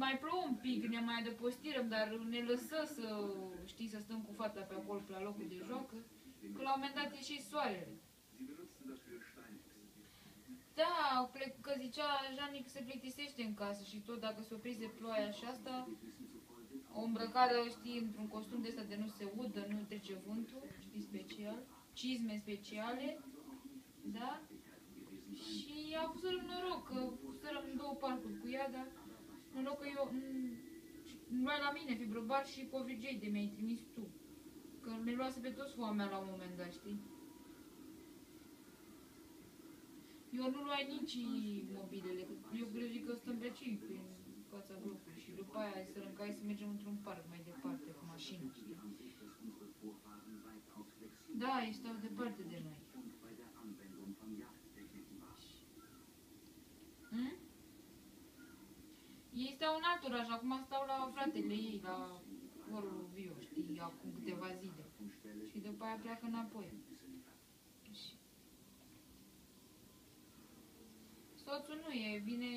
se opri, mai plouă un pic, ne mai adăpostirăm, dar ne lăsă să, știi, să stăm cu fata pe acolo, pe la locul de joacă, că la un moment dat ieși soarele. Da, plec, că zicea Janic se plictisește în casă și tot dacă se oprize ploaia și asta, o îmbrăcare, știi, într-un costum de ăsta de nu se udă, nu trece vântul, știi, special, cizme speciale, da? Și a avut noroc, că stărăm în două parcuri cu ea, dar noroc că eu îmi lua la mine fibrobar și covrigei de mi-ai trimis tu. Că ne luase pe toți foamea la un moment dat, știi? Eu nu luai nici mobilele, eu cred că stăm pleci prin fața blocului și după aia să râncai să mergem într-un parc mai departe cu mașina, știi? Da, ei stau departe Ei stau în alt oraș, acum stau la fratele ei, la Orul Viu, știi, acum câteva zile. Și după aia pleacă înapoi. Și... Soțul nu e, vine